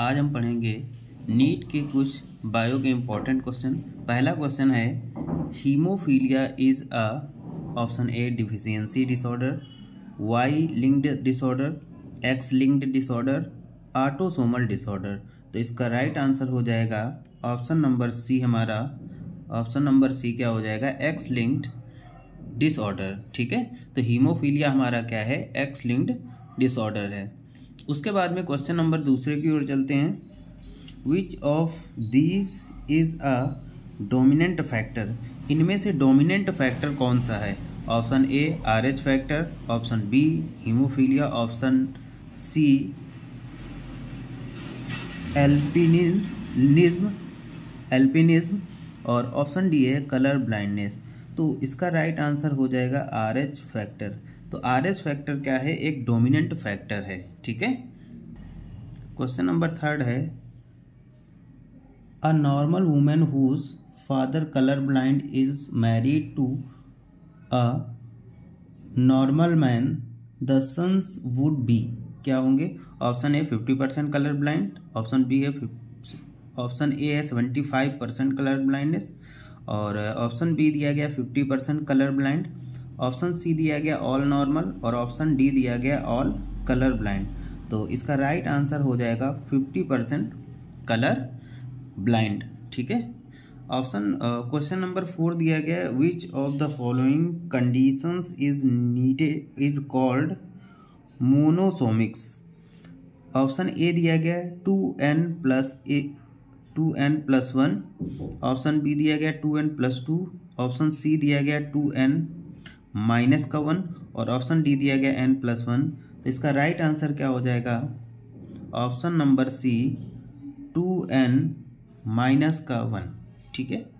आज हम पढ़ेंगे नीट के कुछ बायो के इम्पोर्टेंट क्वेश्चन पहला क्वेश्चन है haemophilia is a option A deficiency disorder Y linked disorder X linked disorder autosomal disorder तो इसका राइट आंसर हो जाएगा ऑप्शन नंबर सी हमारा। ऑप्शन नंबर सी क्या हो जाएगा? एक्स लिंक्ड डिसऑर्डर ठीक है? तो हीमोफीलिया हमारा क्या है? एक्स लिंक्ड डिसऑर्डर है। उसके बाद में क्वेश्चन नंबर दूसरे की ओर चलते हैं। Which of these is a dominant factor इनमें से डोमिनेंट फैक्टर कौन सा है? Option A R H factor option B haemophilia option C albinism albinism और ऑप्शन डी है कलर ब्लाइंडनेस तो इसका राइट आंसर हो जाएगा आर एच फैक्टर तो आर एस फैक्टर क्या है? एक डोमिनेंट फैक्टर है, ठीक है? क्वेश्चन नंबर थर्ड है a normal women whose father colour blind is married to a normal man the sons would be क्या होंगे? Option A fifty percent colour blind option B है ऑप्शन ए है seventy five percent colour blindness और option B दिया गया fifty percent colour blind option C दिया गया all normal और ऑप्शन डी दिया गया ऑल कलर ब्लाइंड तो इसका राइट right आंसर हो जाएगा फिफ्टी परसेंट कलर ब्लाइंड ठीक है? ऑप्शन क्वेश्चन नंबर फोर दिया गया है which of the following conditions is needed is called monosomics option A दिया गया है two N plus A two N plus one option B दिया गया two N plus two option C दिया गया टू एन माइनस का one और option D दिया गया एन प्लस वन तो इसका राइट आंसर क्या हो जाएगा? Option number C two N minus का वन ठीक है?